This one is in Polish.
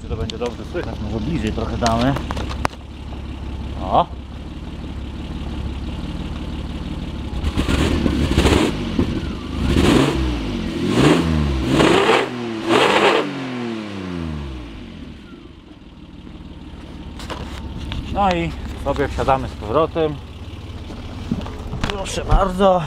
Czy to będzie dobrze słychać. Może bliżej trochę damy. O. No i sobie wsiadamy z powrotem. Proszę bardzo.